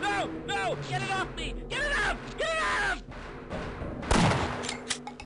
No! No! Get it off me! Get